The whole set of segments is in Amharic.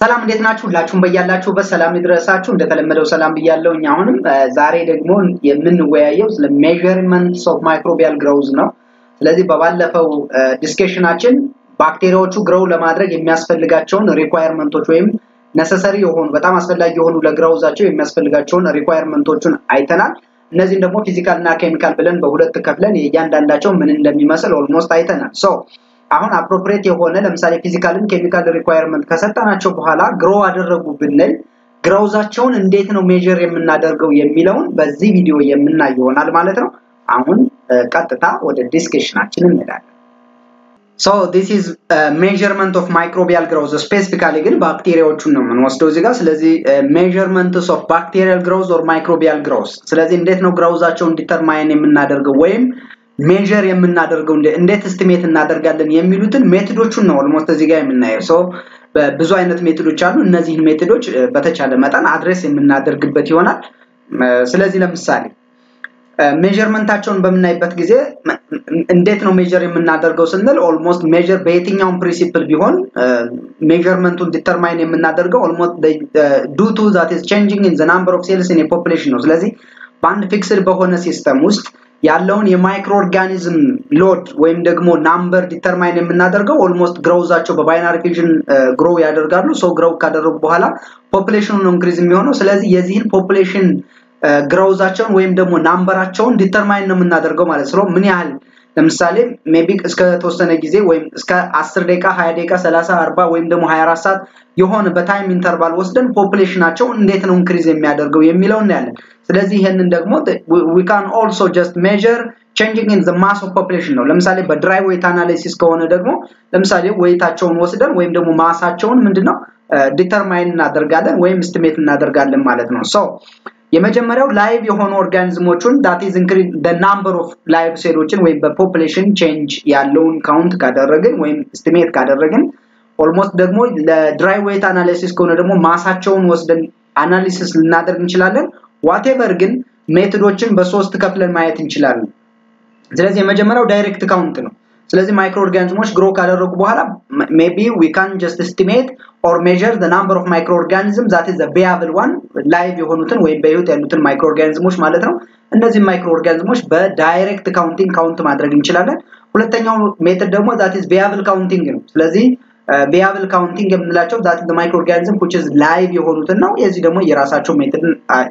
ሰላም እንዴት ናችሁ? ሁላችሁም በያላችሁበት ሰላም ይድረሳችሁ። እንደተለመደው ሰላም ብያለሁ። እኛ አሁንም ዛሬ ደግሞ የምንወያየው ስለ measurements of microbial growth ነው። ስለዚህ በባለፈው discussion ኣችን ባክቴሪያዎቹ grow ለማድረግ የሚያስፈልጋቸውን requirement ኦች ወይም necessary የሆኑ በጣም አስፈላጊ የሆኑ ለ growth ኣቸው የሚያስፈልጋቸውን requirement ኦቹን አይተናል። እነዚህም ደግሞ physical እና ኬሚካል ብለን በሁለት ከፍለን የእያንዳንዳቸው ምን እንደሚመስል almost አይተናል። አሁን appropriate የሆነ ለምሳሌ physical ን chemical requirement ከሰጠናቸው በኋላ grow አደረጉ ብንል growth ኣቸውን እንዴት ነው measure የምናደርገው የሚለውን በዚህ ቪዲዮ የምናይ ይሆናል ማለት ነው። አሁን ቀጥታ ወደ discussion ኣችን እንሄዳለን። so this is measurement of microbial growth specifically ግን ባክቴሪያዎቹን ነው የምንወስደው እዚህ ስለዚህ measurements of bacterial growth or microbial growth። ስለዚህ እንዴት ነው growth ኣቸውን determine የምናደርገው ወይም measure የምናደርገው እንዴት estimate እናደርጋለን የሚሉትን method ኦቹን ነው almost እዚህ ጋር የምናየው። so ብዙ አይነት method ኦች አሉ። እነዚህን method ኦች በተቻለ መጠን address የምናደርግበት ይሆናል። ስለዚህ ለምሳሌ measurement ኣቸውን በምናይበት ጊዜ እንዴት ነው measure የምናደርገው ስንል almost measure በየትኛውም principle ቢሆን measurement ኡን determine የምናደርገው almost due to that is changing in the number of cells in population ነው። ስለዚህ በአንድ fixed በሆነ system ውስጥ ያለውን የ microorganism load ወይም ደግሞ number determine የምናደርገው almost growth ኣቸው በ binary fission grow ያደርጋሉ። so grow ካደረጉ በኋላ population ኑ ነው increase የሚሆነው። ስለዚህ የዚህን population growth ኣቸውን ወይም ደግሞ number ኣቸውን determine ነው የምናደርገው ማለት ነው። ምን ያህል ለምሳሌ maybe እስከ ተወሰነ ጊዜ ወይም እስከ 10 ደቂቃ 20 ደቂቃ 30 40 ወይም ደግሞ 24 ሰዓት የሆነ በ time interval ወስደን population ኣቸው እንዴት ነው increase የሚያደርገው የሚለው እናያለን። ስለዚህ ይሄንን ደግሞ we can also just measure changing in the mass of population ነው። ለምሳሌ በ dry weight analysis ከሆነ ደግሞ ለምሳሌ weight ኣቸውን ወስደን ወይም ደግሞ mass ኣቸውን ምንድነው determine እናደርጋለን ወይም estimate እናደርጋለን ማለት ነው። so የመጀመሪያው live የሆኑ organism ኦቹን that is increase the number of live ሴሎችን ወይም በ population change ያለውን count ካደረግን ወይም estimate ካደረግን almost ደግሞ ለ dry weight analysis ከሆነ ደግሞ mass ኣቸውን ወስደን analysis ልናደርግ እንችላለን። whatever ግን method ኦችን በሶስት ከፍለን ማየት እንችላለን። ስለዚህ የመጀመሪያው direct count ነው። ስለዚህ microorganism ኦች grow ካደረጉ በኋላ maybe we can just estimate or measure the number of microorganism that is the viable one live የሆኑትን ወይም በህይወት ያሉትን microorganism ኦች ማለት ነው። እነዚህ microorganism ኦች በ direct counting count ማድረግ እንችላለን። ሁለተኛው method ደግሞ that is viable counting ነው። ስለዚህ viable counting የምንላቸው that is microorganism which is live የሆኑትን ነው። የዚህ ደግሞ የራሳቸው method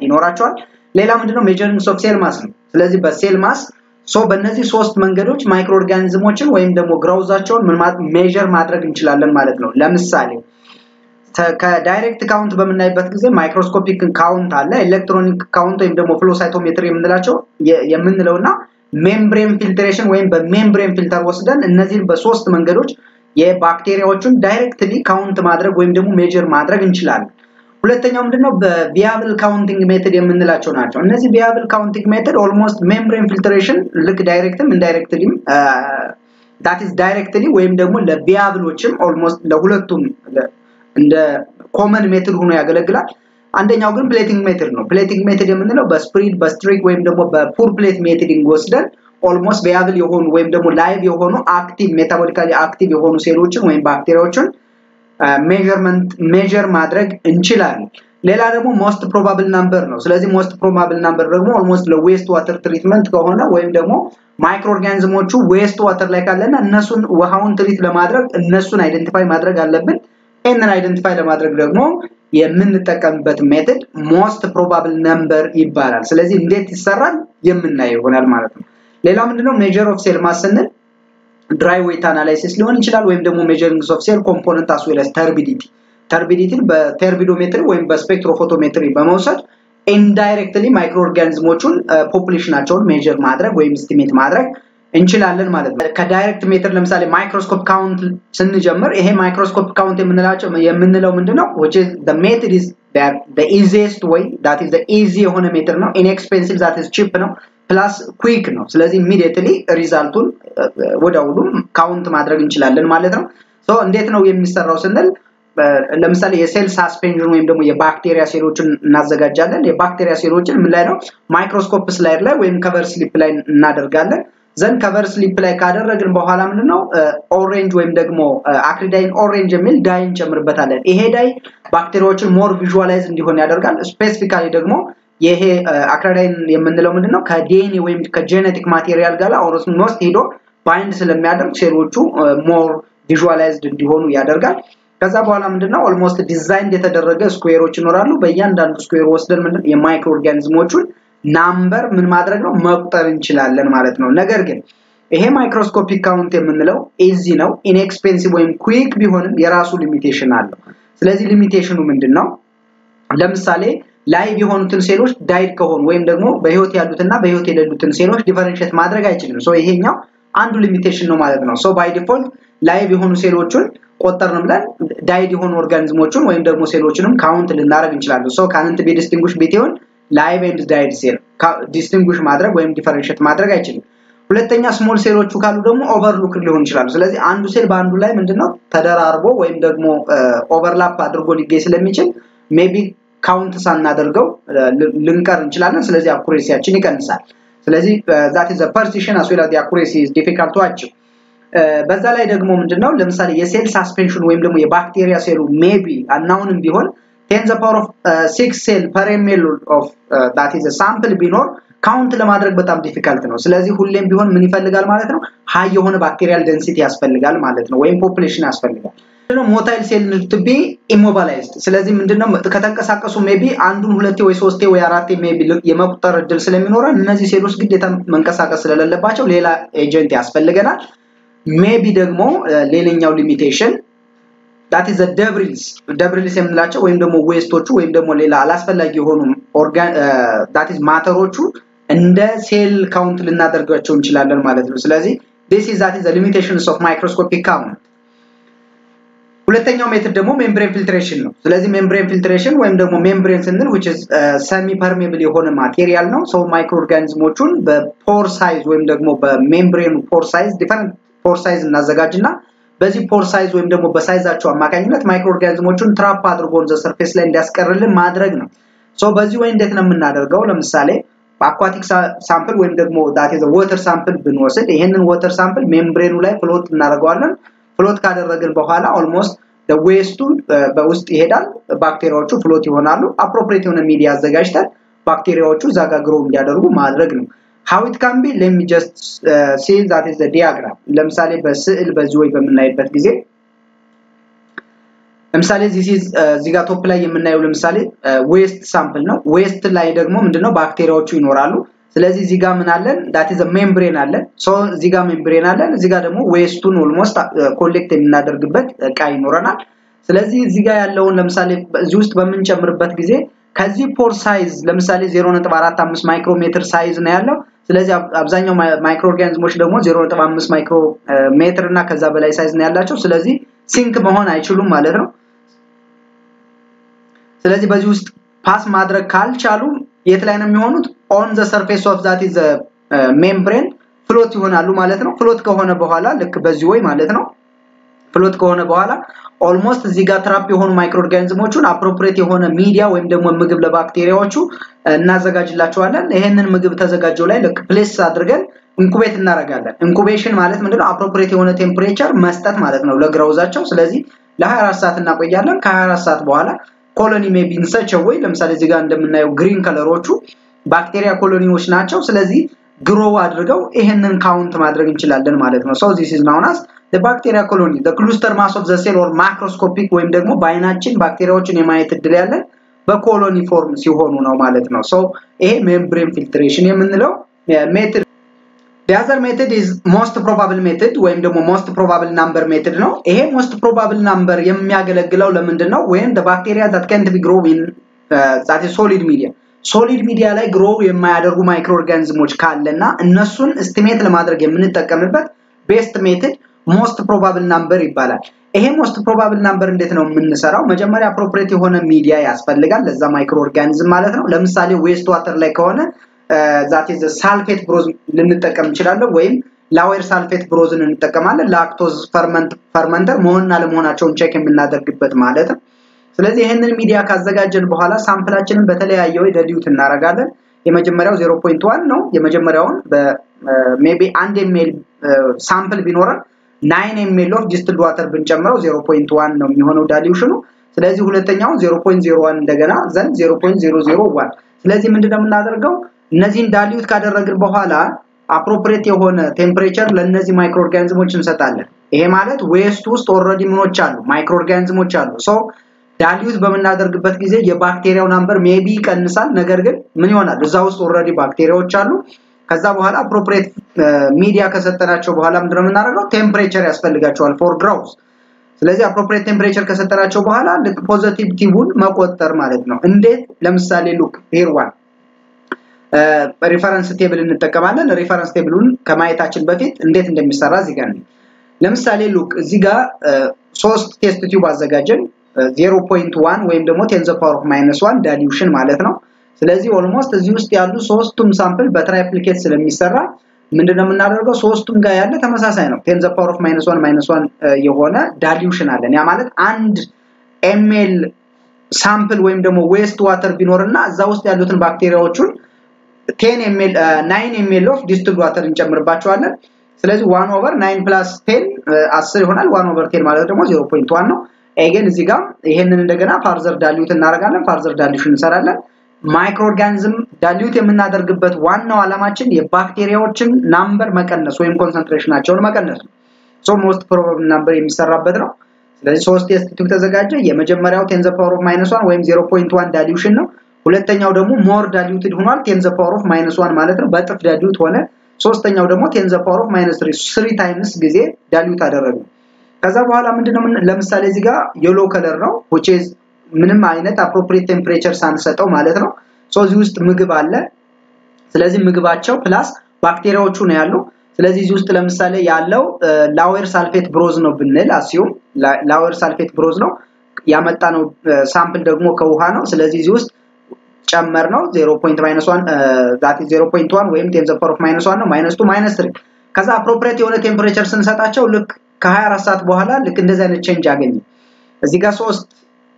ይኖራቸዋል። ሌላ ምንድነው measuring of cell mass ነው። ስለዚህ በ cell mass so በእነዚህ ሶስት መንገዶች microorganism ኦችን ወይም ደግሞ growth ኣቸውን measure ማድረግ እንችላለን ማለት ነው። ለምሳሌ ከ direct count በምናይበት ጊዜ microscopic count አለ፣ electronic count ወይም ደግሞ flow cytometry የምንላቸው የምንለውና membrane filtration ወይም በ membrane filter ወስደን እነዚህን በሶስት መንገዶች የባክቴሪያዎቹን directly count ማድረግ ወይም ደግሞ measure ማድረግ እንችላለን። ሁለተኛው ምንድነው በ viable counting method የምንላቸው ናቸው። እነዚህ viable counting method almost membrane filtration ልክ direct ም indirectly ም that is directly ወይም ደግሞ ለ viable ኦችም almost ለሁለቱም እንደ common method ሆኖ ያገለግላል። አንደኛው ግን plating method ነው። plating method የምንለው በ spread በ streak ወይም ደግሞ በ pour plate methoding ወስደን almost viable የሆኑ ወይም ደግሞ live የሆኑ active metabolically active የሆኑ ሴሎችን ወይም ባክቴሪያዎችን measurement measure ማድረግ እንችላለን። ሌላ ደግሞ most probable number ነው። ስለዚህ most probable number ደግሞ almost ለ waste water treatment ከሆነ ወይም ደግሞ microorganism ኦቹ waste water ላይ ካለና እነሱን ውሃውን treat ለማድረግ እነሱን identify ማድረግ አለብን። ይህንን identify ለማድረግ ደግሞ የምንጠቀምበት method most probable number ይባላል። ስለዚህ እንዴት ይሰራል የምናየው ይሆናል ማለት ነው። ሌላ ምንድነው measure of cell mass ስንል dry weight analysis ሊሆን ይችላል ወይም ደግሞ measuring of cell component as well as turbidity turbidity ን በ turbidometry ወይም በ spectrophotometry በመውሰድ indirectly microorganism ኦቹን population ኣቸውን measure ማድረግ ወይም estimate ማድረግ እንችላለን ማለት ነው። ከ direct method ለምሳሌ microscope count ስንጀምር ይሄ microscope count የምንላቸው የምንለው ምንድነው? Which is the method is the easiest way that is the easy የሆነ method ነው. Inexpensive that is cheap ነው plus quick ነው። ስለዚህ immediately result ኡን ወዲያውኑ count ማድረግ እንችላለን ማለት ነው። እንዴት ነው የሚሰራው ስንል ለምሳሌ የ cell suspension ወይም ደግሞ የባክቴሪያ ሴሎችን እናዘጋጃለን። የባክቴሪያ ሴሎችን ምን ላይ ነው microscope slide ላይ ወይም cover slip ላይ እናደርጋለን። then cover slip ላይ ካደረግን በኋላ ምንድነው orange ወይም ደግሞ acridine orange የሚል dye እንጨምርበታለን። ይሄ dye ባክቴሪያዎችን more visualize እንዲሆን ያደርጋል። specifically ደግሞ ይሄ acridine የምንለው ምንድነው ከዲኤንኤ ወይም ከ genetic material ጋር almost ሄዶ bind ስለሚያደርግ ሴሎቹ more visualized እንዲሆኑ ያደርጋል። ከዛ በኋላ ምንድነው almost design የተደረገ square ኦች ይኖራሉ። በእያንዳንዱ square ወስደን ምንድን የ microorganism ኦቹን number ምን ማድረግ ነው መቁጠር እንችላለን ማለት ነው። ነገር ግን ይሄ microscopic count የምንለው easy ነው፣ inexpensive ወይም quick ቢሆንም የራሱ limitation አለው። ስለዚህ limitation ኑ ምንድን ነው? ለምሳሌ live የሆኑትን ሴሎች died ከሆኑ ወይም ደግሞ በህይወት ያሉትና በህይወት የሌሉትን ሴሎች differentiate ማድረግ አይችልም። so ይሄኛው አንዱ limitation ነው ማለት ነው። so by default live የሆኑ ሴሎቹን ቆጠርን ብለን died የሆኑ organism ኦችን ወይም ደግሞ ሴሎችንም count ልናደርግ እንችላለን። ሶ ካንንት ቢ ዲስቲንጉሽ ቢትዊን live and died cell distinguish ማድረግ ወይም differentiate ማድረግ አይችልም። ሁለተኛ small ሴሎቹ ካሉ ደግሞ overlook ሊሆን ይችላሉ። ስለዚህ አንዱ ሴል በአንዱ ላይ ምንድነው ተደራርቦ ወይም ደግሞ overlap አድርጎ ሊገኝ ስለሚችል maybe count ሳናደርገው ልንቀር እንችላለን። ስለዚህ accuracy ያችን ይቀንሳል። ስለዚህ that is precision as accuracy is በዛ ላይ ደግሞ ምንድነው ለምሳሌ የሴል suspension ወይም ደግሞ የባክቴሪያ ሴሉ maybe unknown ም ቢሆን ten the power of six cell per of that is sample ቢኖር count ለማድረግ በጣም difficult ነው። ስለዚህ ሁሌም ቢሆን ምን ይፈልጋል ማለት ነው? high የሆነ bacterial density ያስፈልጋል ማለት ነው፣ ወይም population ያስፈልጋል። motile cell to be immobilized። ስለዚህ ምንድነው ከተንቀሳቀሱ maybe አንዱን ሁለቴ ወይ ሶስቴ ወይ አራቴ maybe የመቁጠር እድል ስለሚኖረን እነዚህ ሴሎች ግዴታ መንቀሳቀስ ስለሌለባቸው ሌላ agent ያስፈልገናል። maybe ደግሞ ሌላኛው limitation that is debris debris የምንላቸው ወይም ደግሞ waste ኦቹ ወይም ደግሞ ሌላ አላስፈላጊ የሆኑ dirt matter ኦቹ እንደ ሴል count ልናደርጋቸው እንችላለን ማለት ነው። ስለዚህ this is is limitations of microscopic count። ሁለተኛው method ደግሞ membrane filtration ነው። ስለዚህ membrane filtration ወይም ደግሞ membrane ስንል which is semi permeable የሆነ material ነው። so microorganism ኦቹን በ pore size ወይም ደግሞ በ membrane ኑ pore size different pore size እናዘጋጅና በዚህ pore size ወይም ደግሞ በ size ኣቸው አማካኝነት microorganism ኦቹን trap አድርጎ the surface ላይ እንዲያስቀርልን ማድረግ ነው። so በዚህ way እንዴት ነው የምናደርገው? ለምሳሌ በ aquatic sample ወይም ደግሞ that is water sample ብንወስድ ይሄንን water sample membrane ኑ ላይ float እናደርገዋለን። float ካደረግን በኋላ almost waste ቱ በውስጥ ይሄዳል። ባክቴሪያዎቹ float ይሆናሉ። appropriate የሆነ ሚዲያ አዘጋጅተን ባክቴሪያዎቹ እዛ እንዲያድጉ ማድረግ ነው። me just uh, see that is the diagram ለምሳሌ በስዕል በዚህ way በምናይበት ጊዜ ለምሳሌ እዚህ ጋር top ላይ የምናየው ለምሳሌ waste sample ነው። waste ላይ ደግሞ ምንድነው ባክቴሪያዎቹ ይኖራሉ። ስለዚህ እዚህ ጋር ምን አለን? that is membrane አለን። እዚህ ጋር membrane አለን። እዚህ ጋር ደግሞ waste ቱን almost collect የምናደርግበት እቃ ይኖረናል። ስለዚህ እዚህ ጋር ያለውን ለምሳሌ እዚህ ውስጥ በምንጨምርበት ጊዜ ከዚህ pore size ለምሳሌ 0.45 micrometer size ነው ያለው። ስለዚህ አብዛኛው microorganism ኦች ደግሞ 0.5 micrometer እና ከዛ በላይ size ነው ያላቸው። ስለዚህ sink መሆን አይችሉም ማለት ነው። ስለዚህ በዚህ ውስጥ pass ማድረግ ካልቻሉ የት ላይ ነው የሚሆኑት? on the surface of that is membrane float ይሆናሉ ማለት ነው። float ከሆነ በኋላ ልክ በዚህ way ማለት ነው። float ከሆነ በኋላ almost እዚህ ጋር trap የሆኑ microorganism ኦቹን appropriate የሆነ ሚዲያ ወይም ደግሞ ምግብ ለባክቴሪያዎቹ እናዘጋጅላቸዋለን። ይሄንን ምግብ ተዘጋጀው ላይ ልክ place አድርገን incubate እናደርጋለን። incubation ማለት ምንድነው? appropriate የሆነ temperature መስጠት ማለት ነው ለ growth ኣቸው። ስለዚህ ለ24 ሰዓት እናቆያለን። ከ24 ሰዓት በኋላ colony maybe in such way ለምሳሌ እዚህ ጋር እንደምናየው green color ኦቹ ባክቴሪያ colony ዎች ናቸው። ስለዚህ grow አድርገው ይሄንን count ማድረግ እንችላለን ማለት ነው። ሶ ዚስ ኢዝ bacteria colony the cluster mass of the cell or macroscopic ወይም ደግሞ በአይናችን ባክቴሪያዎችን የማየት እድል ያለን በ colony form ሲሆኑ ነው ማለት ነው። so ይሄ membrane filtration የምንለው method The other method is most probable method ወይም ደግሞ most probable number method ነው። ይሄ most probable number የሚያገለግለው ለምንድን ነው? ወይም the bacteria that can't be grow in uh, that is solid media solid media ላይ grow የማያደርጉ microorganism ኦች ካለና እነሱን estimate ለማድረግ የምንጠቀምበት best method most probable number ይባላል። ይሄ most probable number እንዴት ነው የምንሰራው? መጀመሪያ appropriate የሆነ ሚዲያ ያስፈልጋል ለዛ microorganism ማለት ነው። ለምሳሌ waste water ላይ ከሆነ that is sulfate broth ልንጠቀም እንችላለን ወይም lauryl sulfate broth ን እንጠቀማለን። lactose fermenter መሆንና ለመሆናቸውን check የምናደርግበት ማለት ነው። ስለዚህ ይህንን ሚዲያ ካዘጋጀን በኋላ sample ኣችንን በተለያየ way dilute እናደርጋለን። የመጀመሪያው 0.1 ነው። የመጀመሪያውን በ maybe አንድ ml sample ቢኖረን nine ml of distilled water ብንጨምረው 0.1 ነው የሚሆነው dilution ኑ። ስለዚህ ሁለተኛውን 0.01 እንደገና ዘንድ 0.001 ስለዚህ ምንድነው የምናደርገው እነዚህን dilute ካደረግን በኋላ appropriate የሆነ temperature ለእነዚህ microorganism ኦች እንሰጣለን። ይሄ ማለት waste ውስጥ already ምኖች አሉ microorganism ኦች አሉ። so dilute በምናደርግበት ጊዜ የባክቴሪያው number maybe ይቀንሳል። ነገር ግን ምን ይሆናል እዛ ውስጥ already ባክቴሪያዎች አሉ። ከዛ በኋላ appropriate media ከሰጠናቸው በኋላ ምንድነው የምናደርገው temperature ያስፈልጋቸዋል for growth ስለዚህ appropriate temperature ከሰጠናቸው በኋላ ልክ positive tube ኡን መቆጠር ማለት ነው። እንዴት? ለምሳሌ look here one reference table እንጠቀማለን። reference table ኡን ከማየታችን በፊት እንዴት እንደሚሰራ እዚህ ጋር ለምሳሌ look እዚህ ጋር ሶስት test tube አዘጋጀን 0.1 ወይም ደግሞ ten the power of minus 1 dilution ማለት ነው። ስለዚህ almost እዚህ ውስጥ ያሉ ሶስቱም sample በ triplicate ስለሚሰራ ምንድነው የምናደርገው? ሶስቱም ጋር ያለ ተመሳሳይ ነው። ten the power of minus one minus one የሆነ dilution አለን። ያ ማለት አንድ ml sample ወይም ደግሞ waste water ቢኖርና እዛ ውስጥ ያሉትን ባክቴሪያዎቹን ten ml nine ml of distilled water እንጨምርባቸዋለን። ስለዚህ one over nine plus ten አስር ይሆናል። one over ten ማለት ደግሞ zero point one ነው። again እዚህ ጋር ይሄንን እንደገና further dilute እናደርጋለን። further dilution እንሰራለን። microorganism dilute የምናደርግበት ዋናው ዓላማችን የባክቴሪያዎችን number መቀነስ ወይም concentration ኣቸውን መቀነስ ነው። so most probable number የሚሰራበት ነው። ስለዚህ ሶስት test ተዘጋጀ። የመጀመሪያው ten the power of minus one ወይም 0.1 dilution ነው። ሁለተኛው ደግሞ more diluted ሆኗል። ten power of minus one ማለት ነው። በእጥፍ dilute ሆነ። ሶስተኛው ደግሞ ten the power of minus three times ጊዜ dilute አደረግን። ከዛ በኋላ ምንድነው ለምሳሌ እዚህ ጋር yellow color ነው which ምንም አይነት appropriate temperature ሳንሰጠው ማለት ነው። እዚህ ውስጥ ምግብ አለ። ስለዚህ ምግባቸው plus ባክቴሪያዎቹ ነው ያሉ። ስለዚህ እዚህ ውስጥ ለምሳሌ ያለው lauryl sulfate broth ነው ብንል assume lauryl sulfate broth ነው ያመጣ ነው። sample ደግሞ ከውሃ ነው። ስለዚህ እዚህ ውስጥ ጨመር ነው 0.1 that 0.1 ወይም 10 the of minus 1 ነው minus 2 minus 3 ከዛ appropriate የሆነ temperature ስንሰጣቸው ልክ ከ24 ሰዓት በኋላ ልክ እንደዚህ አይነት change አገኘ። እዚህ ጋር ሶስት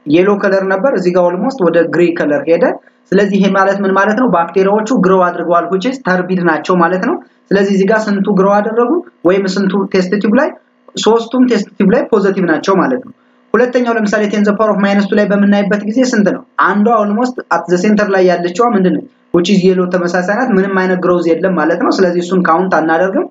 yellow color ነበር፣ እዚህ ጋር almost ወደ gray color ሄደ። ስለዚህ ይሄ ማለት ምን ማለት ነው? ባክቴሪያዎቹ grow አድርገዋል is turbid ናቸው ማለት ነው። ስለዚህ እዚህ ጋር ስንቱ grow አደረጉ ወይም ስንቱ test tube ላይ ሶስቱም test tube ላይ positive ናቸው ማለት ነው። ሁለተኛው ለምሳሌ ten the power of minus two ላይ በምናይበት ጊዜ ስንት ነው? አንዷ almost at the center ላይ ያለችዋ ምንድን ነው? which is yellow ተመሳሳይ ናት። ምንም አይነት growth የለም ማለት ነው። ስለዚህ እሱን count አናደርግም።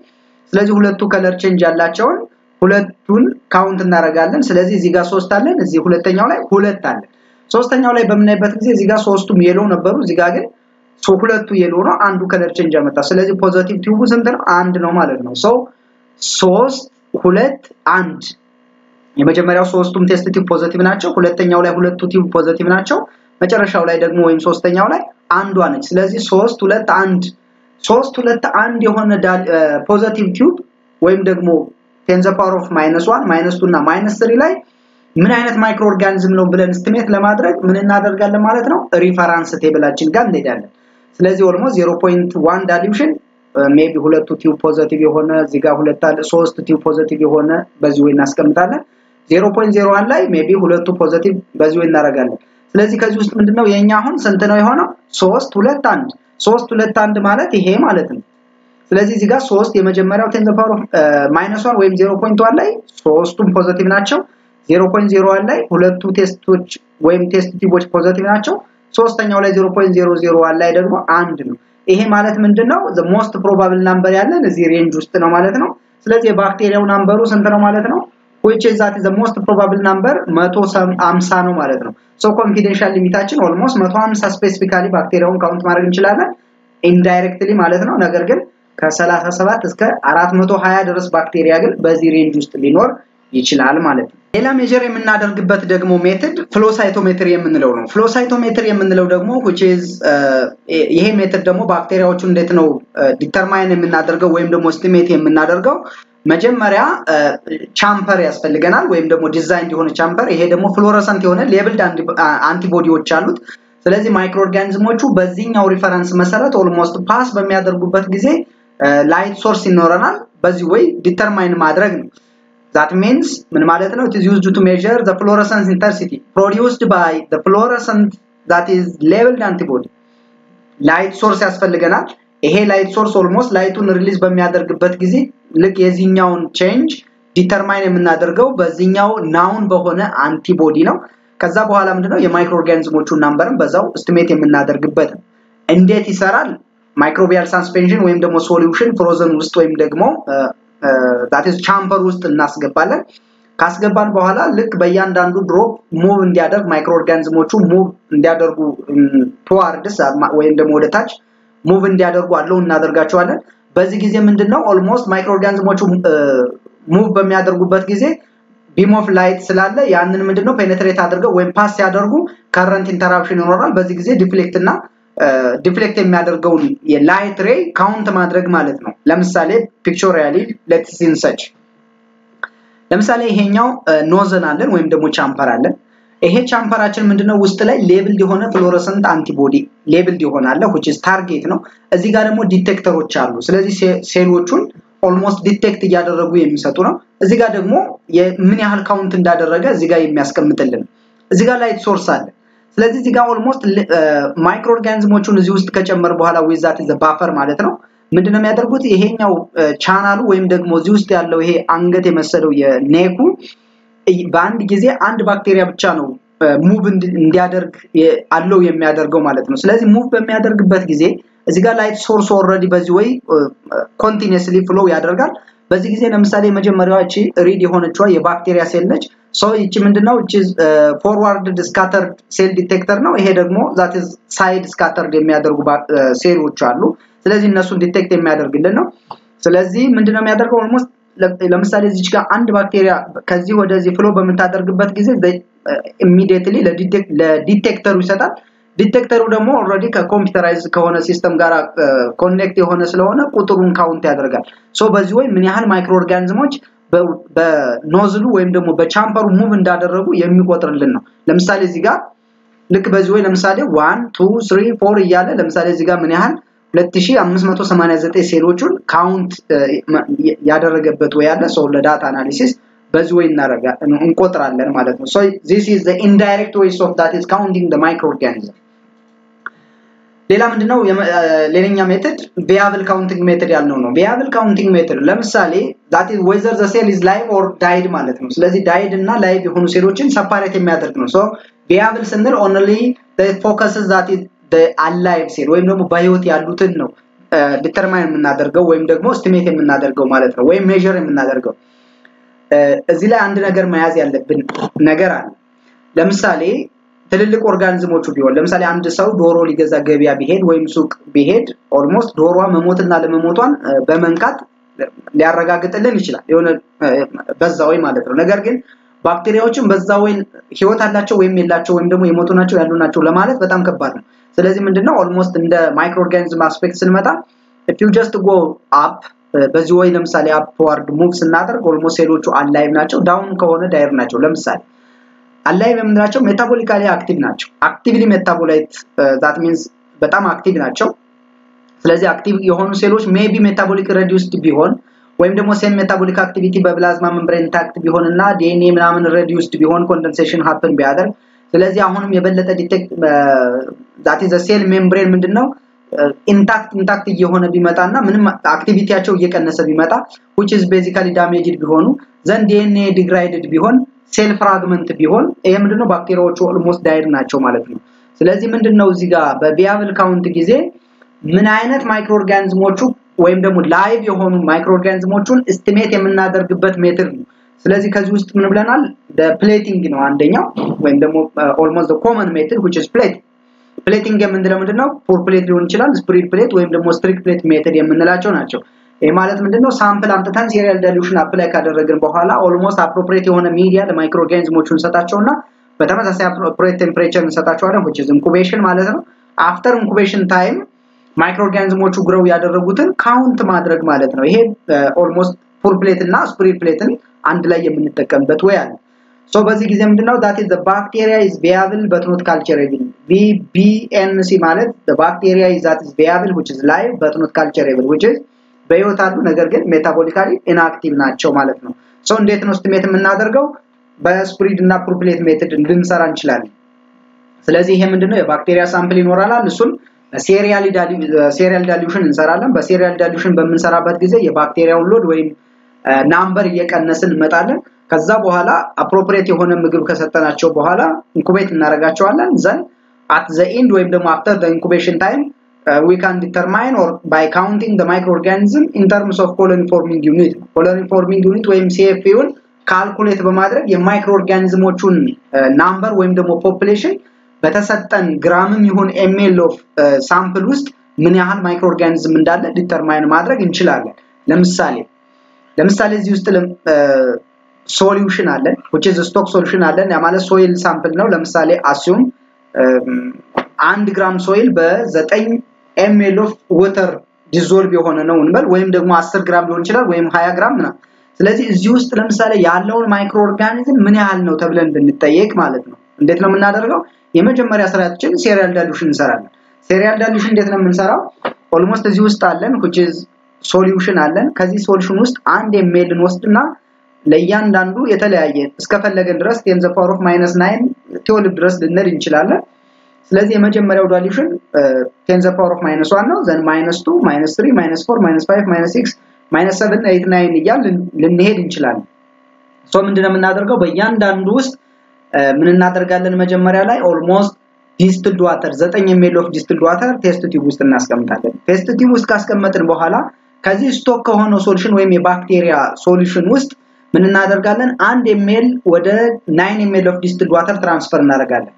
ስለዚህ ሁለቱ color change ያላቸውን ሁለቱን count እናደርጋለን። ስለዚህ እዚህ ጋር ሶስት አለን፣ እዚህ ሁለተኛው ላይ ሁለት አለን። ሶስተኛው ላይ በምናይበት ጊዜ እዚህ ጋር ሶስቱም yellow ነበሩ፣ እዚህ ጋር ግን ሁለቱ yellow ነው፣ አንዱ color change አመጣ። ስለዚህ positive tube ኡ ስንት ነው? አንድ ነው ማለት ነው። so ሶስት ሁለት አንድ የመጀመሪያው ሶስቱም test tube positive ናቸው። ሁለተኛው ላይ ሁለቱ tube positive ናቸው። መጨረሻው ላይ ደግሞ ወይም ሶስተኛው ላይ አንዷ ነች። ስለዚህ ሶስት ሁለት አንድ ሶስት ሁለት አንድ የሆነ positive tube ወይም ደግሞ ten power of minus one minus two እና minus three ላይ ምን አይነት microorganism ነው ብለን estimate ለማድረግ ምን እናደርጋለን ማለት ነው? reference table ኣችን ጋር እንሄዳለን። ስለዚህ almost 0.1 dilution maybe ሁለቱ tube positive የሆነ እዚህ ጋር ሁለት አለ ሶስት tube positive የሆነ በዚህ way እናስቀምጣለን። 0.01 ላይ maybe ሁለቱ positive በዚህ way እናደርጋለን። ስለዚህ ከዚህ ውስጥ ምንድነው የኛ አሁን ስንት ነው የሆነው? 3 2 1 3 2 1 ማለት ይሄ ማለት ነው። ስለዚህ እዚህ ጋር 3 የመጀመሪያው 10 power of minus 1 ወይም 0.1 ላይ ሶስቱም positive ናቸው። 0.01 ላይ ሁለቱ test ኦች ወይም test tube ኦች positive ናቸው። ሶስተኛው ላይ 0.001 ላይ ደግሞ አንድ ነው። ይሄ ማለት ምንድነው? the most probable number ያለን እዚህ range ውስጥ ነው ማለት ነው። ስለዚህ የባክቴሪያው number ኡ ስንት ነው ማለት ነው? Which is that the most probable number 150 ነው ማለት ነው። so confidential limit ኣችን almost 150 specifically ባክቴሪያውን count ማድረግ እንችላለን indirectly ማለት ነው። ነገር ግን ከ37 እስከ 420 ድረስ ባክቴሪያ ግን በዚህ range ውስጥ ሊኖር ይችላል ማለት ነው። ሌላ measure የምናደርግበት ደግሞ method flow cytometry የምንለው ነው። flow cytometry የምንለው ደግሞ is ይሄ method ደግሞ ባክቴሪያዎቹ እንዴት ነው determine የምናደርገው ወይም ደግሞ estimate የምናደርገው መጀመሪያ chamber ያስፈልገናል ወይም ደግሞ ዲዛይን የሆነ chamber። ይሄ ደግሞ fluorescent የሆነ labeled antibody ዎች አሉት። ስለዚህ microorganism ኦቹ በዚህኛው reference መሰረት almost pass በሚያደርጉበት ጊዜ light source ይኖረናል። በዚህ way determine ማድረግ ነው። that means ምን ማለት ነው? used to measure the fluorescence intensity produced by the fluorescent that is labeled antibody light source ያስፈልገናል። ይሄ light source almost light ኡን release በሚያደርግበት ጊዜ ልክ የዚህኛውን change determine የምናደርገው በዚህኛው known በሆነ antibody ነው። ከዛ በኋላ ምንድነው የ microorganism ኦቹን number ም በዛው estimate የምናደርግበት እንዴት ይሰራል? microbial suspension ወይም ደግሞ solution frozen ውስጥ ወይም ደግሞ that's chamber ውስጥ እናስገባለን። ካስገባን በኋላ ልክ በእያንዳንዱ drop move እንዲያደርግ microorganism ኦቹ move እንዲያደርጉ towards ወይም ደግሞ ወደ ታች move እንዲያደርጉ allow እናደርጋቸዋለን። በዚህ ጊዜ ምንድነው almost microorganism ኦቹ move በሚያደርጉበት ጊዜ beam light ስላለ ያንን ምንድነው penetrate አድርገው ወይም pass ሲያደርጉ current interruption ይኖራል። በዚህ ጊዜ deflect እና deflect የሚያደርገውን የ light ray count ማድረግ ማለት ነው። ለምሳሌ pictorially let's in such ለምሳሌ ይሄኛው nozzle አለን ወይም ደግሞ chamber አለን። ይሄ chamber ኣችን ምንድነው ውስጥ ላይ labeled የሆነ fluorescent antibody ይሆናል which is target ነው። እዚህ ጋር ደግሞ detector ኦች አሉ። ስለዚህ ሴሎቹን almost detect እያደረጉ የሚሰጡ ነው። እዚህ ጋር ደግሞ ምን ያህል count እንዳደረገ እዚህ ጋር የሚያስቀምጥልን እዚህ ጋር light source አለ። ስለዚህ እዚህ ጋር almost microorganism ኦቹን እዚህ ውስጥ ከጨመር በኋላ with that the buffer ማለት ነው ምንድነው የሚያደርጉት ይሄኛው ቻናሉ ወይም ደግሞ እዚህ ውስጥ ያለው ይሄ አንገት የመሰለው የ neck ኩ በአንድ ጊዜ አንድ ባክቴሪያ ብቻ ነው move እንዲያደርግ አለው የሚያደርገው ማለት ነው። ስለዚህ move በሚያደርግበት ጊዜ እዚህ ጋር light source already በዚህ way continuously flow ያደርጋል። በዚህ ጊዜ ለምሳሌ የመጀመሪያዋ እቺ red የሆነችዋ የባክቴሪያ ሴል ነች። so እቺ ምንድነው እቺ forward scattered cell detector ነው። ይሄ ደግሞ that side scattered የሚያደርጉ ሴሎች አሉ። ስለዚህ እነሱን detect የሚያደርግልን ነው። ስለዚህ ምንድነው የሚያደርገው almost ለምሳሌ እዚች ጋር አንድ ባክቴሪያ ከዚህ ወደዚህ flow በምታደርግበት ጊዜ immediately ለ detector ኡ ይሰጣል። detector ኡ ደግሞ already ከ computerize ከሆነ system ጋር connect የሆነ ስለሆነ ቁጥሩን count ያደርጋል። so በዚህ way ምን ያህል microorganism ኦች በ nozzle ኡ ወይም ደግሞ በ chamber ኡ move እንዳደረጉ የሚቆጥርልን ነው። ለምሳሌ እዚህ ጋር ልክ በዚህ way ለምሳሌ one two three four እያለ ለምሳሌ እዚህ ጋር ምን ያህል 2589 ሴሎቹን count ያደረገበት way አለ። so ለ data analysis በዚህ way እንቆጥራለን ማለት ነው። so this is the indirect ways of that is counting the microorganism. ሌላ ምንድነው? ሌላኛ method viable counting method ያልነው ነው። viable counting method ለምሳሌ that is whether the cell is live or died ማለት ነው። ስለዚህ died እና live የሆኑ ሴሎችን separate የሚያደርግ ነው። so viable ስንል the focuses that is alive cell ወይም ደግሞ በህይወት ያሉትን ነው determine የምናደርገው ወይም ደግሞ estimate የምናደርገው ማለት ነው ወይም measure የምናደርገው። እዚህ ላይ አንድ ነገር መያዝ ያለብን ነገር አለ። ለምሳሌ ትልልቅ organism ኦቹ ቢሆን ለምሳሌ አንድ ሰው ዶሮ ሊገዛ ገበያ ቢሄድ ወይም ሱቅ ቢሄድ almost ዶሮዋ መሞትና ለመሞቷን በመንካት ሊያረጋግጥልን ይችላል። የሆነ በዛ way ማለት ነው። ነገር ግን ባክቴሪያዎችን በዛ way ህይወት አላቸው ወይም የላቸው ወይም ደግሞ የሞቱ ናቸው ያሉ ናቸው ለማለት በጣም ከባድ ነው ስለዚህ ምንድነው? almost እንደ microorganism aspect ስንመጣ if you just go up በዚህ way ለምሳሌ upward move ስናደርግ almost ሴሎቹ alive ናቸው down ከሆነ died ናቸው። ለምሳሌ alive የምንላቸው metabolically active ናቸው። actively metabolite that means በጣም active ናቸው። ስለዚህ active የሆኑ ሴሎች maybe metabolic reduced ቢሆን ወይም ደግሞ same metabolic activity በ plasma membrane intact ቢሆን እና ዲኤንኤ ምናምን reduced ቢሆን condensation happen ቢያደርግ ስለዚህ አሁንም የበለጠ detect that is cell membrane ምንድነው? intact intact እየሆነ ቢመጣና ምንም activity ያቸው እየቀነሰ ቢመጣ which is basically damaged ቢሆኑ then DNA degraded ቢሆን cell fragment ቢሆን ይሄ ምንድነው? ባክቴሪያዎቹ almost died ናቸው ማለት ነው። ስለዚህ ምንድነው እዚህ ጋር በ viable count ጊዜ ምን አይነት microorganism ኦቹ ወይም ደግሞ live የሆኑ microorganism ኦቹን የምናደርግበት method ነው ስለዚህ ከዚህ ውስጥ ምን ብለናል? plating ነው አንደኛው ወይም ደግሞ almost common method which is plate. plating የምንለው ምንድነው? pour plate ሊሆን ይችላል spread plate ወይም ደግሞ streak plate method የምንላቸው ናቸው። ይህ ማለት ምንድነው? sample አምጥተን serial dilution apply ካደረግን በኋላ almost appropriate የሆነ media ለ microorganism ኦቹ እንሰጣቸውና በተመሳሳይ appropriate temperature እንሰጣቸዋለን which is incubation ማለት ነው። after incubation time microorganism ኦቹ grow ያደረጉትን count ማድረግ ማለት ነው። ይሄ almost pour plate እና spread plate ን አንድ ላይ የምንጠቀምበት way አለ። so በዚህ ጊዜ ምንድነው? That is the bacteria is viable but not culturable VBNC ማለት the bacteria is that is viable which is live but not culturable which is በህይወት አሉ ነገር ግን metabolically inactive ናቸው ማለት ነው። so እንዴት ነው estimate የምናደርገው? በ spread እና pour plate method እንድንሰራ እንችላለን። ስለዚህ ይሄ ምንድነው? የባክቴሪያ sample ይኖራል እሱን serial dilution እንሰራለን። በ serial dilution በምንሰራበት ጊዜ የባክቴሪያውን load ወይም number እየቀነስን እንመጣለን። ከዛ በኋላ appropriate የሆነ ምግብ ከሰጠናቸው በኋላ incubate እናደርጋቸዋለን። then at the end ወይም ደግሞ after incubation time we can determine or by counting microorganism in terms of colony forming unit colony forming unit ወይም CFU ን calculate በማድረግ የ microorganism ኦቹን number ወይም ደግሞ population በተሰጠን ግራምም ይሁን ml of sample ውስጥ ምን ያህል microorganism እንዳለ determine ማድረግ እንችላለን። ለምሳሌ ለምሳሌ እዚህ ውስጥ solution አለን which is solution አለን ያ ማለት soil sample ነው። ለምሳሌ assume አንድ ግራም soil በዘጠኝ ml of water dissolve የሆነ ነው እንበል ወይም ደግሞ 10 ግራም ሊሆን ይችላል ወይም 20 ግራም ምናምን። ስለዚህ እዚህ ውስጥ ለምሳሌ ያለውን microorganism ምን ያህል ነው ተብለን ብንጠየቅ ማለት ነው። እንዴት ነው የምናደርገው? የመጀመሪያ ስራችን serial dilution እንሰራለን። serial dilution እንዴት ነው የምንሰራው? almost እዚህ ውስጥ አለን which solution አለን። ከዚህ solution ውስጥ አንድ ml እንወስድና ለእያንዳንዱ የተለያየ እስከፈለገን ድረስ ten the power of minus nine twelve ድረስ ልንል እንችላለን። ስለዚህ የመጀመሪያው dilution ten the power of minus one ነው። then minus two፣ minus three፣ minus four፣ minus five፣ minus six፣ minus seven፣ eight፣ nine እያል ልንሄድ እንችላለን። so ምንድነው የምናደርገው? በእያንዳንዱ ውስጥ ምን እናደርጋለን? መጀመሪያ ላይ almost distilled water ዘጠኝ ml of distilled water test tube ውስጥ እናስቀምጣለን። test tube ውስጥ ካስቀመጥን በኋላ ከዚህ stock ከሆነው solution ወይም የባክቴሪያ solution ውስጥ ምን እናደርጋለን? አንድ ml ወደ nine ml of distilled water transfer እናደርጋለን።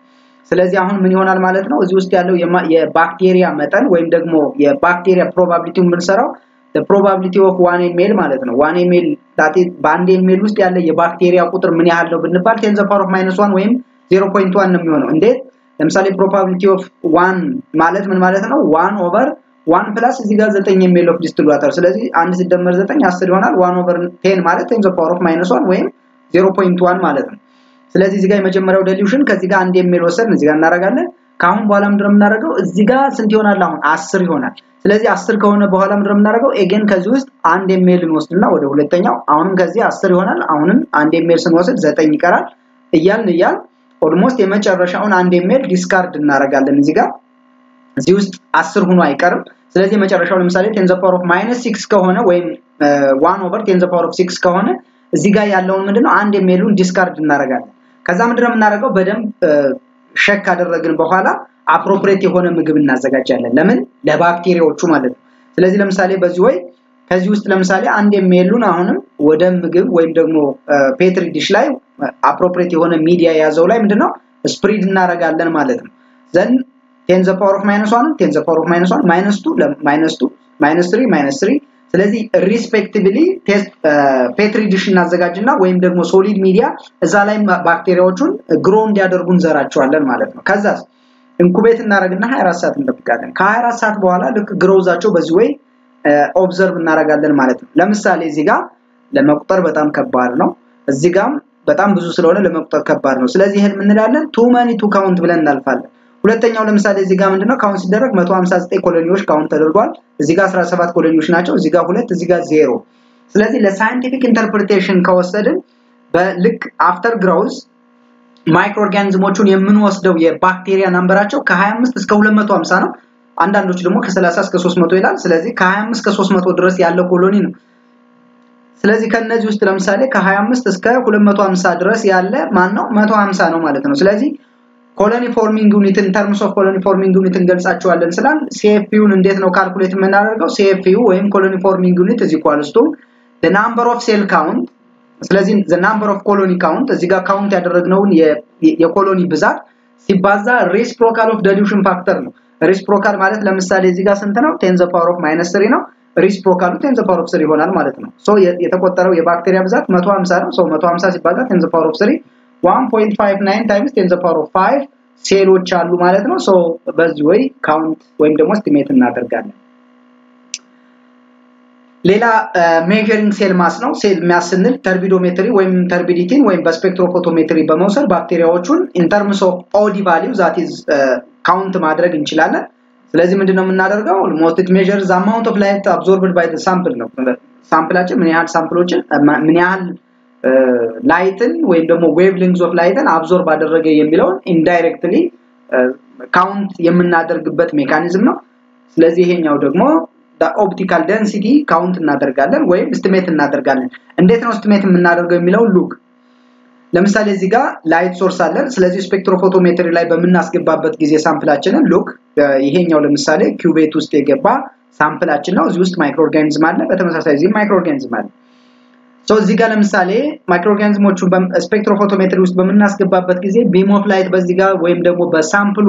ስለዚህ አሁን ምን ይሆናል ማለት ነው? እዚህ ውስጥ ያለው የባክቴሪያ መጠን ወይም ደግሞ የባክቴሪያ probability ውን የምንሰራው probability of one ml ማለት ነው። one ml በአንድ ml ውስጥ ያለ የባክቴሪያ ቁጥር ምን ያህል ነው ብንባል ten the power of minus one ወይም zero point one ነው የሚሆነው። እንዴት? ለምሳሌ probability of one ማለት ምን ማለት ነው? one over one plus እዚህ ጋር ዘጠኝ of distilled water። ስለዚህ አንድ ሲደመር ዘጠኝ አስር ይሆናል። one over ten ማለት ten power of minus one ወይም zero point one ማለት ነው። ስለዚህ እዚህ ጋር የመጀመሪያው dilution ከዚህ ጋር አንድ ml ወሰድን፣ እዚህ ጋር እናደርጋለን። ከአሁን በኋላ ምንድን ነው የምናደርገው? እዚህ ጋር ስንት ይሆናል? አሁን አስር ይሆናል። ስለዚህ አስር ከሆነ በኋላ ምንድን ነው የምናደርገው? again ከዚህ ውስጥ አንድ ml እንወስድና ወደ ሁለተኛው አሁንም ከዚህ አስር ይሆናል። አሁንም አንድ ml ስንወስድ ዘጠኝ ይቀራል። እያልን እያል almost የመጨረሻውን አንድ ml discard እናደርጋለን። እዚህ ጋር እዚህ ውስጥ አስር ሆኖ አይቀርም። ስለዚህ የመጨረሻው ለምሳሌ ten the power of minus six ከሆነ ወይም one over ten the of six ከሆነ እዚህ ጋር ያለውን ምንድነው አንድ ml ኡን discard እናደርጋለን። ከዛ ምንድነው የምናደርገው በደንብ shake ካደረግን በኋላ appropriate የሆነ ምግብ እናዘጋጃለን። ለምን? ለባክቴሪያዎቹ ማለት ነው። ስለዚህ ለምሳሌ በዚህ ወይ ከዚህ ውስጥ ለምሳሌ አንድ ml ኡን አሁንም ወደ ምግብ ወይም ደግሞ petri dish ላይ appropriate የሆነ ሚዲያ የያዘው ላይ ምንድነው spread እናደርጋለን ማለት ነው። then ten the power of minus one ten the power of minus one minus two minus two minus three minus three ስለዚህ respectively petri dish እናዘጋጅና ወይም ደግሞ solid media እዛ ላይ ባክቴሪያዎቹን grow እንዲያደርጉ እንዘራቸዋለን ማለት ነው። ከዛ incubate እናደርግና 24 ሰዓት እንጠብቃለን። ከ24 ሰዓት በኋላ ልክ growth ኣቸው በዚህ way observe እናደርጋለን ማለት ነው። ለምሳሌ እዚህ ጋር ለመቁጠር በጣም ከባድ ነው። እዚህ ጋም በጣም ብዙ ስለሆነ ለመቁጠር ከባድ ነው። ስለዚህ ይሄን እንላለን too many to count ብለን እናልፋለን። ሁለተኛው ለምሳሌ እዚህ ጋር ምንድነው count ሲደረግ 159 colony ዎች count ተደርጓል። እዚህ ጋር 17 colony ዎች ናቸው። እዚህ ጋር ሁለት፣ እዚህ ጋር ዜሮ። ስለዚህ ለ scientific interpretation ከወሰድን በልክ after growth microorganism ኦቹን የምንወስደው የባክቴሪያ number ኣቸው ከ25 እስከ 250 ነው። አንዳንዶች ደግሞ ከ30 እስከ 300 ይላል። ስለዚህ ከ25 እስከ 300 ድረስ ያለው colony ነው። ስለዚህ ከነዚህ ውስጥ ለምሳሌ ከ25 እስከ 250 ድረስ ያለ ማን ነው? 150 ነው ማለት ነው። ስለዚህ colony forming unit ን terms of colony forming unit እንገልጻቸዋለን ስላል CFU ን እንዴት ነው calculate የምናደርገው? CFU ወይም colony forming unit is equals number of cell count ስለዚህ the number of colony count እዚህ ጋር count ያደረግነውን የ colony ብዛት ሲባዛ reciprocal of dilution factor ነው። reciprocal ማለት ለምሳሌ እዚህ ጋር ስንት ነው? ten the power of minus 3 ነው። reciprocal ኡ ten power of 3 ይሆናል ማለት ነው። so የተቆጠረው የባክቴሪያ ብዛት 150 ነው። so 150 ሲባዛ ten power of 3 1.59 times ten the power of 5 ሴሎች አሉ ማለት ነው። so በዚህ way count ወይም ደግሞ estimate እናደርጋለን። ሌላ measuring cell mass ነው። cell mass ስንል turbidometry ወይም turbidity ን ወይም በ spectrophotometry በመውሰድ ባክቴሪያዎቹን in terms of OD value that is count ማድረግ እንችላለን። ስለዚህ ምንድነው የምናደርገው? most it measures the amount of light absorbed by sample ነው። sample ኣችን ምን ያህል sample ኦችን ምን ያህል light ን ወይም ደግሞ wavelength of light ን absorb አደረገ የሚለውን indirectly count የምናደርግበት mechanism ነው። ስለዚህ ይሄኛው ደግሞ optical density count እናደርጋለን ወይም estimate እናደርጋለን። እንዴት ነው estimate የምናደርገው የሚለው look ለምሳሌ እዚህ ጋር light source አለን። ስለዚህ spectrophotometry ላይ በምናስገባበት ጊዜ sample ኣችንን look ይሄኛው ለምሳሌ cuvette ውስጥ የገባ sample ኣችን ነው። እዚህ ውስጥ micro አለ። በተመሳሳይ እዚህ microorganism አለ። so እዚህ ጋር ለምሳሌ microorganism ኦቹን spectrophotometry ውስጥ በምናስገባበት ጊዜ beam of light በዚህ ጋር ወይም ደግሞ በ sample ኡ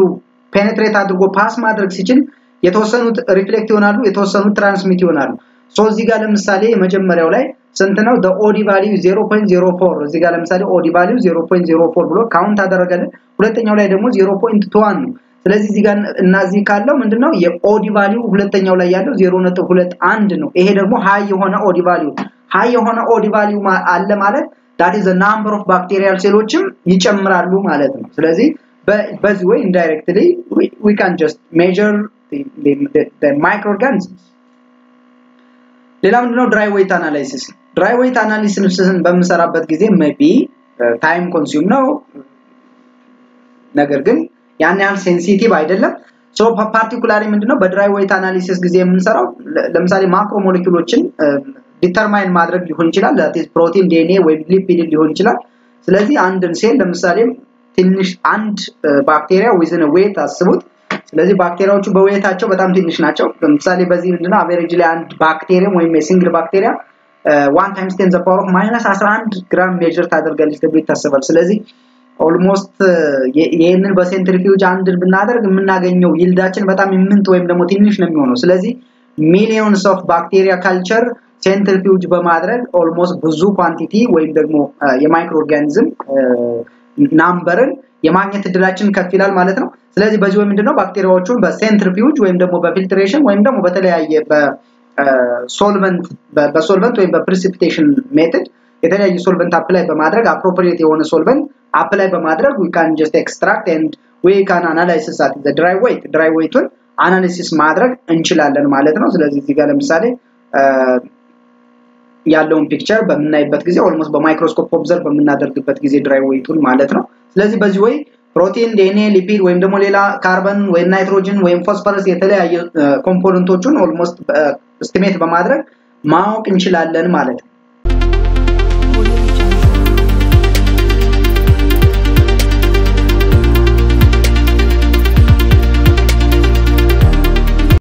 penetrate አድርጎ pass ማድረግ ሲችል የተወሰኑት reflect ይሆናሉ፣ የተወሰኑት transmit ይሆናሉ። so እዚህ ጋር ለምሳሌ የመጀመሪያው ላይ ስንት ነው? OD value 0.04 እዚህ ጋር ለምሳሌ OD value 0.04 ብሎ count አደረገልን። ሁለተኛው ላይ ደግሞ 0.21 ነው። ስለዚህ እዚህ ጋር እና እዚህ ካለው ምንድነው የ OD value ሁለተኛው ላይ ያለው 0.21 ነው። ይሄ ደግሞ high የሆነ OD value high የሆነ OD value አለ ማለት is the number of bacterial ሴሎችም ይጨምራሉ ማለት ነው። ስለዚህ በዚህ way just measure the, the, the, the microorganisms. ሌላ ምንድነው? dry weight analysis dry weight analysis ን በምሰራበት ጊዜ maybe time consume ነው። ነገር ግን ያን ያህል sensitive አይደለም። so particularly ምንድነው? በ dry weight analysis ጊዜ የምንሰራው ለምሳሌ macromolecule ኦችን determine ማድረግ ሊሆን ይችላል። ፕሮቲን ዲኤንኤ ወይም lipid ሊሆን ይችላል። ስለዚህ አንድን ሴል ለምሳሌ ትንሽ አንድ ባክቴሪያ within weight አስቡት። ስለዚህ ባክቴሪያዎቹ በ weight ኣቸው በጣም ትንሽ ናቸው። ለምሳሌ በዚህ ምንድነው? average ላይ አንድ bacterium ወይም የ single ባክቴሪያ one times ten the minus 11 ግራም measure ታደርጋለች ተብሎ ይታሰባል። ስለዚህ almost ይህንን በ centrifuge አንድ ብናደርግ የምናገኘው yield ኣችን በጣም ኢምንት ወይም ደግሞ ትንሽ ነው የሚሆነው። ስለዚህ millions of bacteria culture centrifuge በማድረግ almost ብዙ quantity ወይም ደግሞ የ microorganism number ን የማግኘት እድላችን ከፍ ይላል ማለት ነው። ስለዚህ በዚህ way ምንድነው? ባክቴሪያዎቹን በ centrifuge ወይም ደግሞ በ filtration ወይም ደግሞ በተለያየ በ solvent ወይም በ precipitation method የተለያዩ solvent apply በማድረግ appropriate የሆነ solvent apply በማድረግ we just extract and we analysis at dry weight dry weight ኡን analysis ማድረግ እንችላለን ማለት ነው። ስለዚህ እዚህ ለምሳሌ ያለውን picture በምናይበት ጊዜ almost በማይክሮስኮፕ observe በምናደርግበት ጊዜ dry weight ኡን ማለት ነው። ስለዚህ በዚህ way protein DNA lipid ወይም ደግሞ ሌላ ካርበን ወይም ናይትሮጅን ወይም ፎስፈረስ የተለያየ component ኦቹን almost estimate በማድረግ ማወቅ እንችላለን ማለት ነው